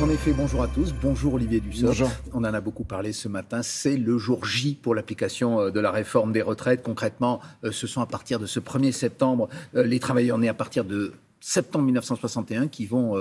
En effet, bonjour à tous. Bonjour Olivier Dussopt. Bonjour. On en a beaucoup parlé ce matin. C'est le jour J pour l'application euh, de la réforme des retraites. Concrètement, euh, ce sont à partir de ce 1er septembre euh, les travailleurs nés à partir de septembre 1961 qui vont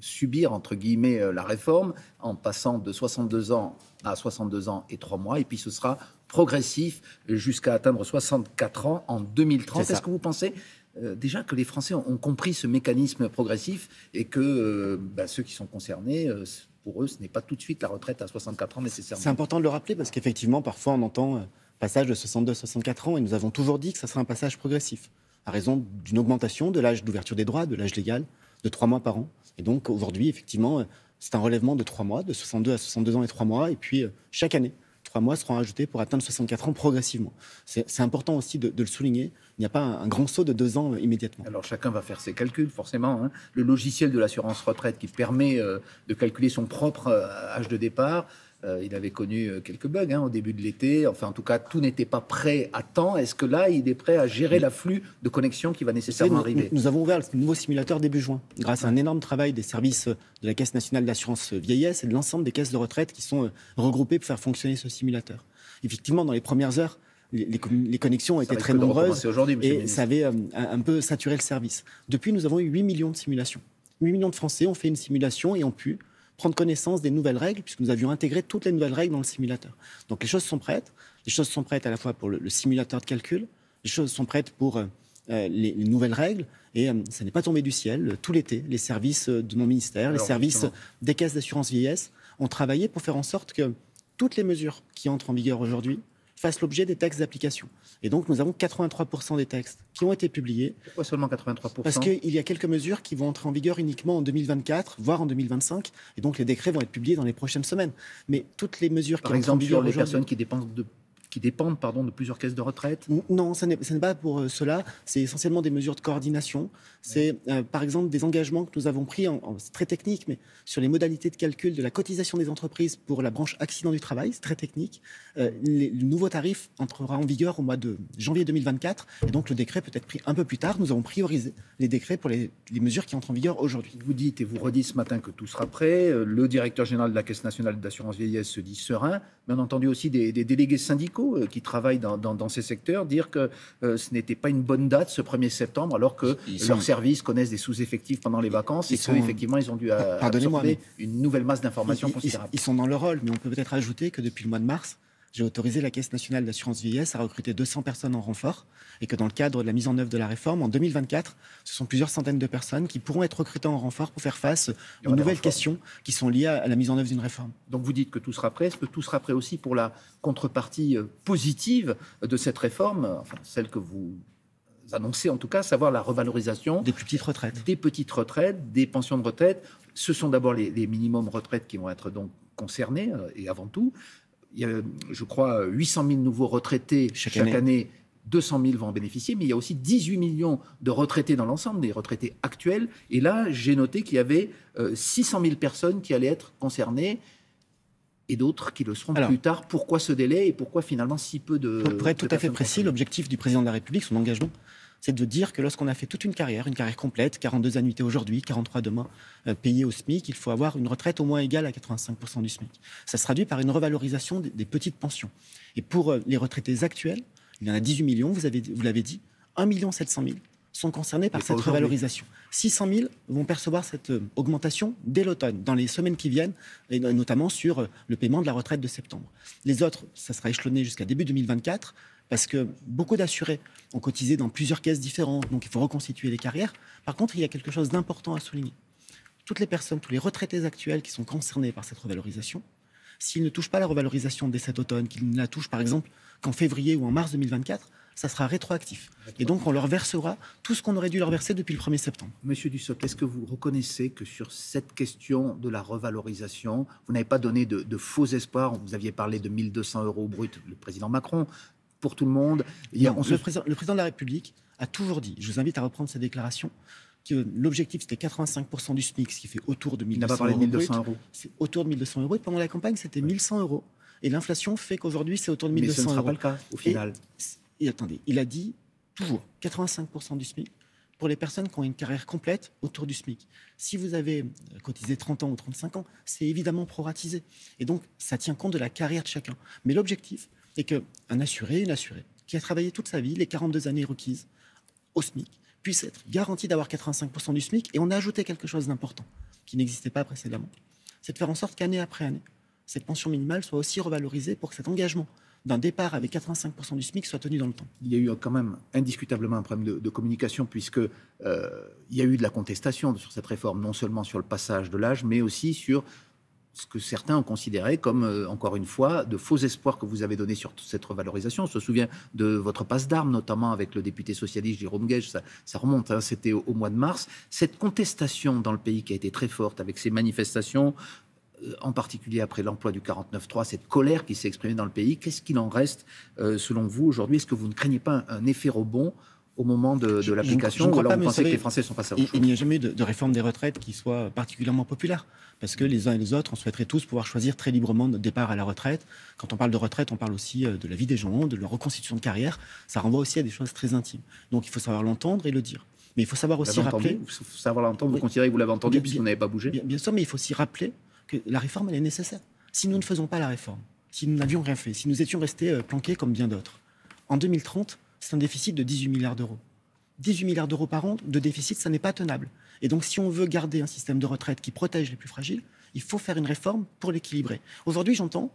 subir, entre guillemets, la réforme en passant de 62 ans à 62 ans et 3 mois. Et puis ce sera progressif jusqu'à atteindre 64 ans en 2030. Est-ce que vous pensez euh, déjà que les Français ont, compris ce mécanisme progressif et que euh, bah, ceux qui sont concernés, euh, pour eux, ce n'est pas tout de suite la retraite à 64 ans nécessairement. C'est important de le rappeler parce qu'effectivement, parfois on entend passage de 62 à 64 ans et nous avons toujours dit que ça sera un passage progressif à raison d'une augmentation de l'âge d'ouverture des droits, de l'âge légal, de 3 mois par an. Et donc aujourd'hui, effectivement, c'est un relèvement de 3 mois, de 62 à 62 ans et 3 mois, et puis chaque année trois mois seront ajoutés pour atteindre 64 ans progressivement. C'est important aussi de, le souligner. Il n'y a pas un, grand saut de deux ans euh, immédiatement. Alors chacun va faire ses calculs, forcément. Hein. Le logiciel de l'assurance retraite qui permet euh, de calculer son propre euh, âge de départ euh, il avait connu euh, quelques bugs hein, au début de l'été. Enfin, en tout cas, tout n'était pas prêt à temps. Est-ce que là, il est prêt à gérer l'afflux de connexion qui va nécessairement arriver nous, avons ouvert le nouveau simulateur début juin, grâce à un énorme travail des services de la Caisse nationale d'assurance vieillesse et de l'ensemble des caisses de retraite qui sont euh, regroupées pour faire fonctionner ce simulateur. Effectivement, dans les premières heures, les, connexions ont été très nombreuses et ça avait un, peu saturé le service. Depuis, nous avons eu 8 millions de simulations. 8 millions de Français ont fait une simulation et ont pu prendre connaissance des nouvelles règles, puisque nous avions intégré toutes les nouvelles règles dans le simulateur. Donc les choses sont prêtes. Les choses sont prêtes à la fois pour le, simulateur de calcul, les choses sont prêtes pour euh, euh, les, nouvelles règles, et euh, ça n'est pas tombé du ciel. Tout l'été, les services de mon ministère, les services des caisses d'assurance vieillesse ont travaillé pour faire en sorte que toutes les mesures qui entrent en vigueur aujourd'hui fassent l'objet des textes d'application. Et donc, nous avons 83% des textes qui ont été publiés. Pourquoi seulement 83% Parce qu'il y a quelques mesures qui vont entrer en vigueur uniquement en 2024, voire en 2025. Et donc, les décrets vont être publiés dans les prochaines semaines. Mais toutes les mesures Par qui exemple, entrent en vigueur sur les personnes qui dépensent de qui dépendent pardon, de plusieurs caisses de retraite? Non, ce n'est pas pour euh, cela. C'est essentiellement des mesures de coordination. C'est euh, par exemple des engagements que nous avons pris, en, c'est très technique, mais sur les modalités de calcul de la cotisation des entreprises pour la branche accident du travail, c'est très technique. Euh, le nouveau tarif entrera en vigueur au mois de janvier 2024, et donc le décret peut être pris un peu plus tard. Nous avons priorisé les décrets pour les, mesures qui entrent en vigueur aujourd'hui. Vous dites et vous redites ce matin que tout sera prêt. Le directeur général de la Caisse nationale d'assurance vieillesse se dit serein. Bien entendu aussi des délégués syndicaux euh, qui travaillent dans, ces secteurs dire que euh, ce n'était pas une bonne date ce 1er septembre, alors que leurs services connaissent des sous-effectifs pendant les vacances et qu'effectivement, ils ont dû euh, absorber une nouvelle masse d'informations considérable. ils sont dans leur rôle, mais on peut peut-être ajouter que depuis le mois de mars, j'ai autorisé la Caisse nationale d'assurance vieillesse à recruter 200 personnes en renfort et que dans le cadre de la mise en œuvre de la réforme, en 2024, ce sont plusieurs centaines de personnes qui pourront être recrutées en renfort pour faire face aux nouvelles questions qui sont liées à la mise en œuvre d'une réforme. Donc vous dites que tout sera prêt. Est-ce que tout sera prêt aussi pour la contrepartie euh, positive de cette réforme, enfin celle que vous annoncez en tout cas, savoir la revalorisation des plus petites retraites, des petites retraites, des pensions de retraite. Ce sont d'abord les, les minimums retraites qui vont être donc concernés euh, et avant tout il y a, je crois, 800 000 nouveaux retraités chaque, année. 200 000 vont en bénéficier, mais il y a aussi 18 millions de retraités dans l'ensemble, des retraités actuels. Et là, j'ai noté qu'il y avait 600 euh, 000 personnes qui allaient être concernées et d'autres qui le seront plus tard. Pourquoi ce délai et pourquoi finalement si peu de... Pour être tout à fait précis, l'objectif du président de la République, son engagement, c'est de dire que lorsqu'on a fait toute une carrière, une carrière complète, 42 annuités aujourd'hui, 43 demain, euh, payées au SMIC, il faut avoir une retraite au moins égale à 85% du SMIC. Ça se traduit par une revalorisation des, petites pensions. Et pour euh, les retraités actuels, il y en a 18 millions, vous, avez, vous l'avez dit, 1 700 000 sont concernés par cette revalorisation. 600 000 vont percevoir cette euh, augmentation dès l'automne, dans les semaines qui viennent, et notamment sur le paiement de la retraite de septembre. Les autres, ça sera échelonné jusqu'à début 2024 parce que beaucoup d'assurés ont cotisé dans plusieurs caisses différentes, donc il faut reconstituer les carrières. Par contre, il y a quelque chose d'important à souligner. Toutes les personnes, tous les retraités actuels qui sont concernés par cette revalorisation, s'ils ne touchent pas la revalorisation dès cet automne, qu'ils ne la touchent par exemple qu'en février ou en mars 2024, ça sera rétroactif. Et donc, on leur versera tout ce qu'on aurait dû leur verser depuis le 1er septembre. Monsieur Dussopt, est-ce que vous reconnaissez que sur cette question de la revalorisation, vous n'avez pas donné de, faux espoirs? Vous aviez parlé de 1200 euros brut, le président Macron pour tout le monde. le, président, de la République a toujours dit, je vous invite à reprendre sa déclaration, que l'objectif c'était 85% du SMIC, ce qui fait autour de 1200 pas parlé euros. 1200 euros. C'est autour de 1200 euros. Et pendant la campagne, c'était 1100 euros. Et l'inflation fait qu'aujourd'hui, c'est autour de 1200 euros. Mais ce ne sera pas le cas, au final. Et, attendez, il a dit toujours 85% du SMIC, pour les personnes qui ont une carrière complète autour du SMIC. Si vous avez cotisé 30 ans ou 35 ans, c'est évidemment proratisé. Et donc, ça tient compte de la carrière de chacun. Mais l'objectif est qu'un assuré, une assurée, qui a travaillé toute sa vie, les 42 années requises au SMIC, puisse être garanti d'avoir 85% du SMIC. Et on a ajouté quelque chose d'important qui n'existait pas précédemment. C'est de faire en sorte qu'année après année, cette pension minimale soit aussi revalorisée pour que cet engagement d'un départ avec 85% du SMIC soit tenu dans le temps. Il y a eu quand même indiscutablement un problème de, communication puisque euh, il y a eu de la contestation sur cette réforme, non seulement sur le passage de l'âge, mais aussi sur ce que certains ont considéré comme, euh, encore une fois, de faux espoirs que vous avez donnés sur cette revalorisation. On se souvient de votre passe d'armes, notamment avec le député socialiste Jérôme Gage, ça, remonte, hein, c'était au, mois de mars. Cette contestation dans le pays qui a été très forte avec ces manifestations, euh, en particulier après l'emploi du 49.3, cette colère qui s'est exprimée dans le pays. Qu'est-ce qu'il en reste, euh, selon vous, aujourd'hui? Est-ce que vous ne craignez pas un, effet rebond au moment de, l'application Ou alors vous pensez que les Français sont passés à Il n'y a jamais eu de, réforme des retraites qui soit particulièrement populaire. Parce que les uns et les autres, on souhaiterait tous pouvoir choisir très librement notre départ à la retraite. Quand on parle de retraite, on parle aussi euh, de la vie des gens, de leur reconstitution de carrière. Ça renvoie aussi à des choses très intimes. Donc il faut savoir l'entendre et le dire. Mais il faut savoir aussi rappeler. Il faut savoir l'entendre. Vous considérez que vous l'avez entendu puisque vous n'avez pas bougé bien, bien sûr, mais il faut aussi rappeler que la réforme, elle est nécessaire. Si nous ne faisons pas la réforme, si nous n'avions rien fait, si nous étions restés euh, planqués comme bien d'autres, en 2030, c'est un déficit de 18 milliards d'euros. 18 milliards d'euros par an de déficit, ça n'est pas tenable. Et donc, si on veut garder un système de retraite qui protège les plus fragiles, il faut faire une réforme pour l'équilibrer. Aujourd'hui, j'entends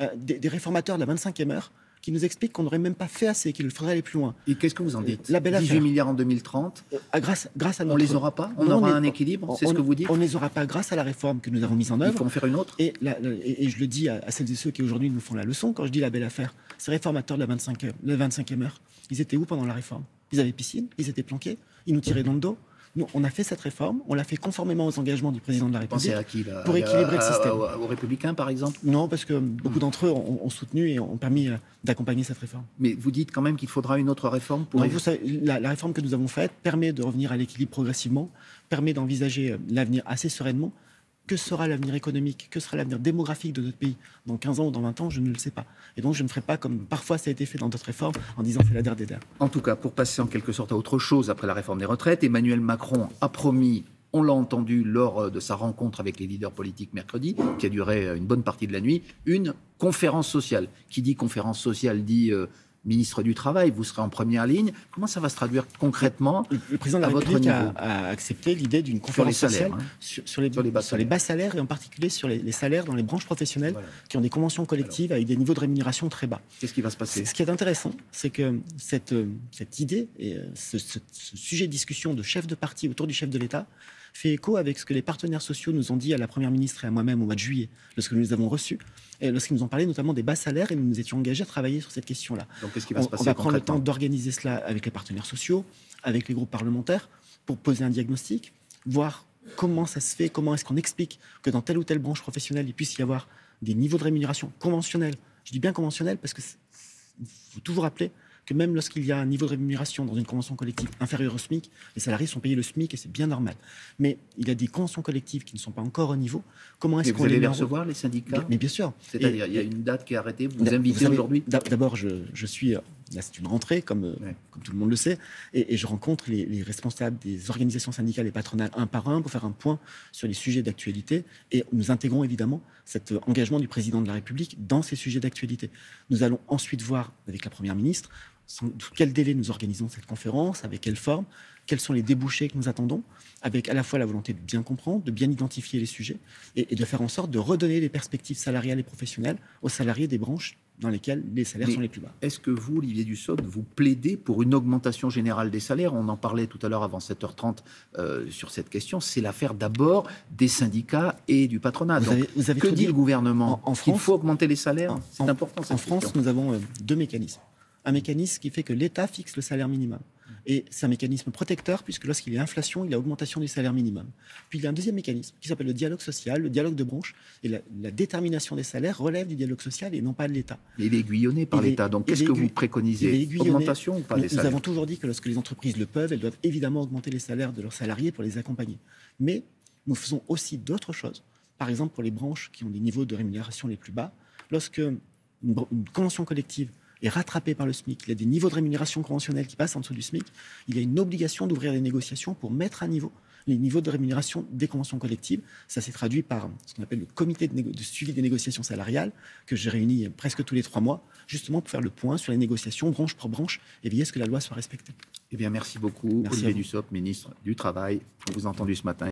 euh, des, des, réformateurs de la 25e heure qui nous explique qu'on n'aurait même pas fait assez, qu'il faudrait aller plus loin. Et qu'est-ce que vous en dites la belle 18 milliards en 2030 euh, ah, grâce, grâce à notre... On les aura pas On aura un équilibre C'est ce que vous dites On ne les aura pas grâce à la réforme que nous avons mise en œuvre. Il faut en faire une autre Et, et, je le dis à, celles et ceux qui aujourd'hui nous font la leçon, quand je dis la belle affaire, ces réformateurs de la, 25 la 25e heure, ils étaient où pendant la réforme? Ils avaient piscine, ils étaient planqués, ils nous tiraient dans le dos. Nous, on a fait cette réforme, on l'a fait conformément aux engagements du président de la République. à qui Pour équilibrer le système. Aux, Républicains, par exemple? Non, parce que beaucoup d'entre eux ont, soutenu et ont permis euh, d'accompagner cette réforme. Mais vous dites quand même qu'il faudra une autre réforme pour. Non, vous savez, la, la, réforme que nous avons faite permet de revenir à l'équilibre progressivement, permet d'envisager euh, l'avenir assez sereinement que sera l'avenir économique, que sera l'avenir démographique de notre pays dans 15 ans ou dans 20 ans, je ne le sais pas. Et donc je ne ferai pas comme parfois ça a été fait dans d'autres réformes en disant c'est la dernière des. En tout cas, pour passer en quelque sorte à autre chose après la réforme des retraites, Emmanuel Macron a promis on l'a entendu lors de sa rencontre avec les leaders politiques mercredi, qui a duré une bonne partie de la nuit, une conférence sociale. Qui dit conférence sociale dit euh, ministre du Travail, vous serez en première ligne. Comment ça va se traduire concrètement Le président de la République a, accepté l'idée d'une conférence sur les salaires, sociale hein. sur, les, bas salaires et en particulier sur les, salaires dans les branches professionnelles qui ont des conventions collectives avec des niveaux de rémunération très bas. Qu'est-ce qui va se passer? Ce qui est intéressant, c'est que cette, cette idée et euh, ce, ce, sujet de discussion de chef de parti autour du chef de l'État fait écho avec ce que les partenaires sociaux nous ont dit à la Première ministre et à moi-même au mois de juillet, lorsque nous les avons reçus, et lorsqu'ils nous ont parlé notamment des bas salaires, et nous nous étions engagés à travailler sur cette question-là. Donc, qu'est-ce qui va se passer On va prendre le temps d'organiser cela avec les partenaires sociaux, avec les groupes parlementaires, pour poser un diagnostic, voir comment ça se fait, comment est-ce qu'on explique que dans telle ou telle branche professionnelle, il puisse y avoir des niveaux de rémunération conventionnels. Je dis bien conventionnels parce que faut toujours rappeler que même lorsqu'il y a un niveau de rémunération dans une convention collective inférieur au SMIC, les salariés sont payés le SMIC et c'est bien normal. Mais il y a des conventions collectives qui ne sont pas encore au niveau. Comment est-ce qu'on les, les recevoir, les syndicats Mais bien sûr. C'est-à-dire, il y a une date qui est arrêtée, vous vous invitez aujourd'hui D'abord, je, je, suis. Là, c'est une rentrée, comme, euh, comme tout le monde le sait, et, je rencontre les, les, responsables des organisations syndicales et patronales un par un pour faire un point sur les sujets d'actualité. Et nous intégrons évidemment cet engagement du président de la République dans ces sujets d'actualité. Nous allons ensuite voir avec la Première ministre sous quel délai nous organisons cette conférence, avec quelle forme, quels sont les débouchés que nous attendons, avec à la fois la volonté de bien comprendre, de bien identifier les sujets et, de faire en sorte de redonner les perspectives salariales et professionnelles aux salariés des branches dans lesquelles les salaires sont les plus bas. Est-ce que vous, Olivier Dussopt, vous plaidez pour une augmentation générale des salaires? On en parlait tout à l'heure avant 7h30 euh, sur cette question. C'est l'affaire d'abord des syndicats et du patronat. vous avez que dit, le gouvernement? En, France, Il faut augmenter les salaires? C'est important. en France, nous avons euh, deux mécanismes un mécanisme qui fait que l'État fixe le salaire minimum. Et c'est un mécanisme protecteur, puisque lorsqu'il y a inflation, il y a augmentation du salaire minimum. Puis il y a un deuxième mécanisme qui s'appelle le dialogue social, le dialogue de branche. Et la, détermination des salaires relève du dialogue social et non pas de l'État. Il est aiguillonné par l'État. Donc qu'est-ce que vous préconisez Augmentation ou pas des salaires Nous avons toujours dit que lorsque les entreprises le peuvent, elles doivent évidemment augmenter les salaires de leurs salariés pour les accompagner. Mais nous faisons aussi d'autres choses. Par exemple, pour les branches qui ont des niveaux de rémunération les plus bas, lorsque une convention collective est rattrapé par le SMIC, il y a des niveaux de rémunération conventionnels qui passent en dessous du SMIC, il y a une obligation d'ouvrir des négociations pour mettre à niveau les niveaux de rémunération des conventions collectives. Ça s'est traduit par ce qu'on appelle le comité de, suivi des négociations salariales, que j'ai réuni presque tous les trois mois, justement pour faire le point sur les négociations branche pour branche et veiller à ce que la loi soit respectée. Eh bien, merci beaucoup, merci Olivier Dussopt, ministre du Travail. On vous entendu ce matin.